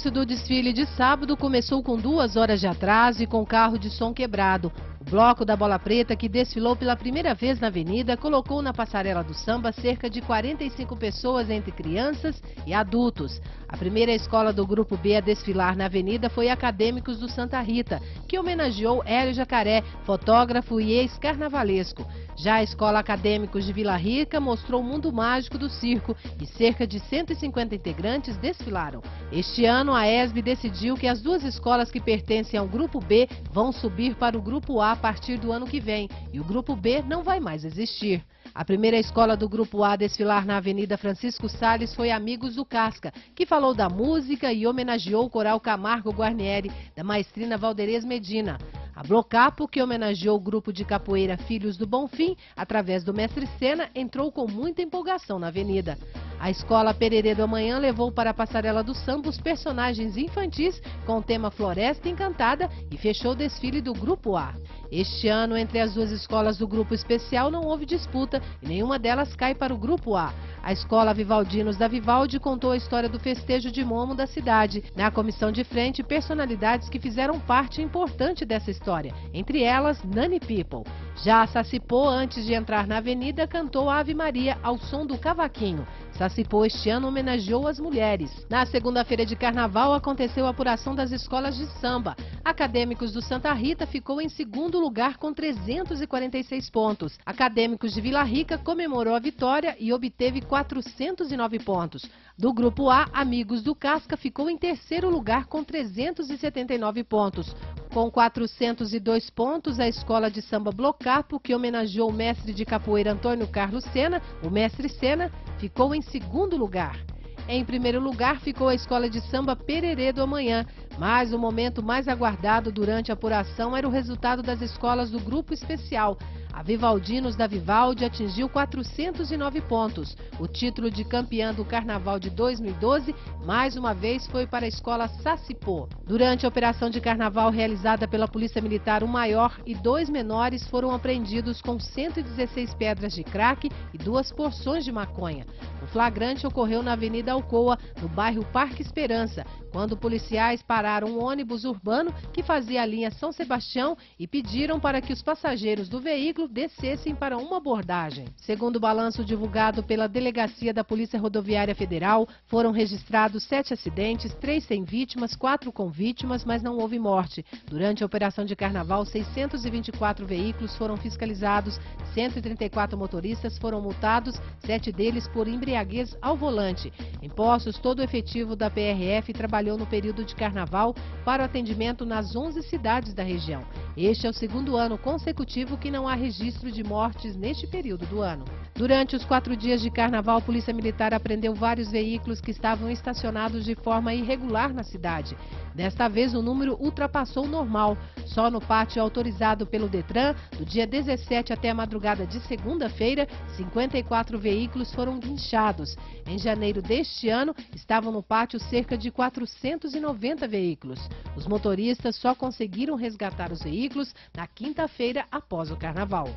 início do desfile de sábado começou com duas horas de atraso e com carro de som quebrado. Bloco da Bola Preta, que desfilou pela primeira vez na avenida, colocou na passarela do samba cerca de 45 pessoas entre crianças e adultos. A primeira escola do Grupo B a desfilar na avenida foi Acadêmicos do Santa Rita, que homenageou Hélio Jacaré, fotógrafo e ex-carnavalesco. Já a Escola Acadêmicos de Vila Rica mostrou o mundo mágico do circo e cerca de 150 integrantes desfilaram. Este ano, a ESB decidiu que as duas escolas que pertencem ao Grupo B vão subir para o Grupo a partir do ano que vem e o Grupo B não vai mais existir. A primeira escola do Grupo A a desfilar na Avenida Francisco Sales foi Amigos do Casca, que falou da música e homenageou o coral Camargo Guarnieri, da maestrina Valderez Medina. A Blocapo, que homenageou o grupo de capoeira Filhos do Bonfim, através do mestre Sena, entrou com muita empolgação na avenida. A escola Pererê do Amanhã levou para a passarela do samba os personagens infantis com o tema Floresta Encantada e fechou o desfile do Grupo A. Este ano, entre as duas escolas do Grupo Especial, não houve disputa e nenhuma delas cai para o Grupo A. A escola Vivaldinos da Vivaldi contou a história do festejo de Momo da cidade. Na comissão de frente, personalidades que fizeram parte importante dessa história, entre elas Nani People. Já Sacipô, antes de entrar na avenida, cantou Ave Maria ao som do cavaquinho. Sacipô este ano homenageou as mulheres. Na segunda-feira de carnaval aconteceu a apuração das escolas de samba. Acadêmicos do Santa Rita ficou em segundo lugar com 346 pontos. Acadêmicos de Vila Rica comemorou a vitória e obteve 409 pontos. Do grupo A, Amigos do Casca ficou em terceiro lugar com 379 pontos. Com 402 pontos, a escola de samba Blocapo, que homenageou o mestre de capoeira Antônio Carlos Sena, o mestre Sena, ficou em segundo lugar. Em primeiro lugar ficou a escola de samba Pererê do Amanhã, mas o momento mais aguardado durante a apuração era o resultado das escolas do grupo especial. A Vivaldinos da Vivaldi atingiu 409 pontos. O título de campeã do Carnaval de 2012, mais uma vez, foi para a escola Sacipô. Durante a operação de carnaval realizada pela Polícia Militar, um maior e dois menores foram apreendidos com 116 pedras de crack e duas porções de maconha. O flagrante ocorreu na Avenida Alcoa, no bairro Parque Esperança, quando policiais pararam um ônibus urbano que fazia a linha São Sebastião e pediram para que os passageiros do veículo descessem para uma abordagem. Segundo o balanço divulgado pela Delegacia da Polícia Rodoviária Federal, foram registrados sete acidentes, três sem vítimas, quatro com vítimas, mas não houve morte. Durante a operação de carnaval, 624 veículos foram fiscalizados, 134 motoristas foram multados, sete deles por embriaguez ao volante. Em Poços, todo o efetivo da PRF trabalhou no período de carnaval para o atendimento nas 11 cidades da região. Este é o segundo ano consecutivo que não há registro de mortes neste período do ano. Durante os quatro dias de carnaval, a Polícia Militar apreendeu vários veículos que estavam estacionados de forma irregular na cidade. Desta vez, o número ultrapassou o normal. Só no pátio autorizado pelo Detran, do dia 17 até a madrugada de segunda-feira, 54 veículos foram guinchados. Em janeiro deste ano, estavam no pátio cerca de 490 veículos. Os motoristas só conseguiram resgatar os veículos na quinta-feira após o carnaval.